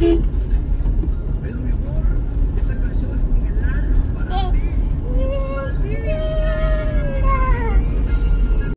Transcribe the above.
keep